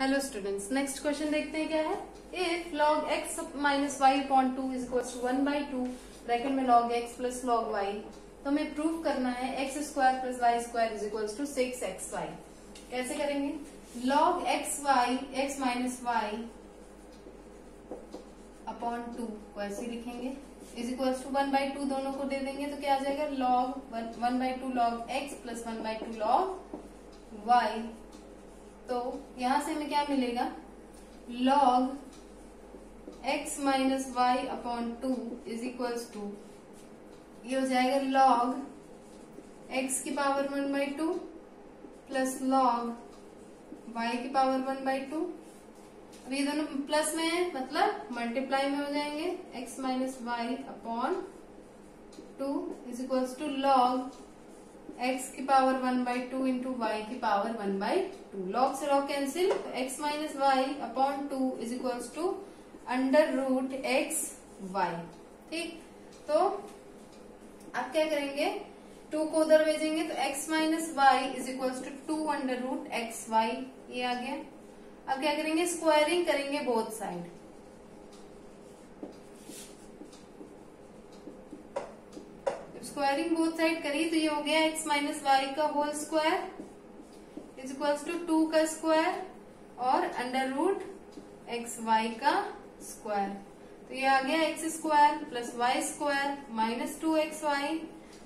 Hello students next question देखते हैं क्या है? If log x minus Y upon two is equal to one by two bracket में log x plus log y तो हमें prove करना है X square plus Y square is equal to six X Y कैसे करेंगे? Log x Y X minus Y upon two को ऐसे लिखेंगे। Is equal to one by two दोनों को दे देंगे तो क्या आ जाएगा? Log one by two log X plus one by two log Y तो यहाँ से हमें क्या मिलेगा? log x minus Y upon two is equals to ये हो जाएगा log x की power one by two plus log y की पावर वन बाई टू अब ये दोनों प्लस में है मतलब मल्टीप्लाई में हो जाएँगे। x minus Y upon two is equals to log x की power one by two into Y की power one by two log से log cancel x minus Y upon two is equals to under root X Y ठीक? तो अब क्या करेंगे? To को उधर भेजेंगे तो x minus Y is equals to two under root X Y ये आ गया. अब क्या करेंगे? स्क्वायरिंग करेंगे both side squaring both side करी तो ये हो गया एक्स माइनस वाई का whole square is equals to two का स्क्वायर और अंडर रूट एक्स वाई का स्क्वायर तो ये आ गया X square plus Y square minus two X Y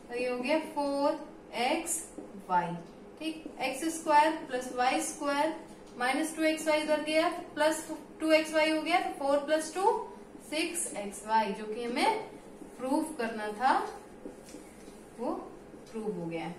तो ये हो गया फोर एक्स वाई ठीक? X square plus y square minus two x y इधर गया प्लस टू एक्स वाई हो गया four plus two six x y जो कि हमें प्रूफ करना था। प्रूव हो गया है।